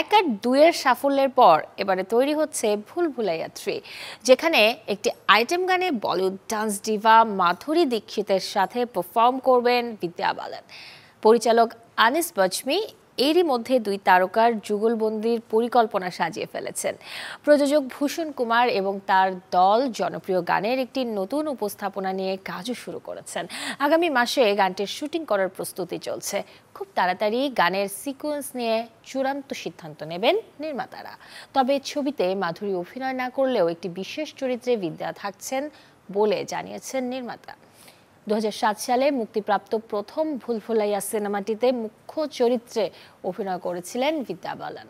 এক আর দুয়ের সাফল্যের পর এবারে তৈরি হচ্ছে ভুল ভুলাইয়া থ্রি যেখানে একটি আইটেম গানে বলিউড ডান্স ডিভা মাধুরী দীক্ষিতের সাথে পারফর্ম করবেন বিদ্যা বালান। পরিচালক আনিস বজমি এরই মধ্যে দুই তারকার যুগলবন্দির পরিকল্পনা সাজিয়ে ফেলেছেন। প্রযোজক ভূষণ কুমার এবং তার দল জনপ্রিয় গানের একটি নতুন উপস্থাপনা নিয়ে কাজও শুরু করেছেন। আগামী মাসে গানটির শুটিং করার প্রস্তুতি চলছে। খুব তাড়াতাড়ি গানের সিকোয়েন্স নিয়ে চূড়ান্ত সিদ্ধান্ত নেবেন নির্মাতারা। তবে ছবিতে মাধুরী অভিনয় না করলেও একটি বিশেষ চরিত্রে বিদ্যা থাকছেন বলে জানিয়েছেন নির্মাতা। দু হাজার সাত সালে মুক্তিপ্রাপ্ত প্রথম ভুলভুলাইয়া সিনেমাটিতে মুখ্য চরিত্রে অভিনয় করেছিলেন বিদ্যা বালান।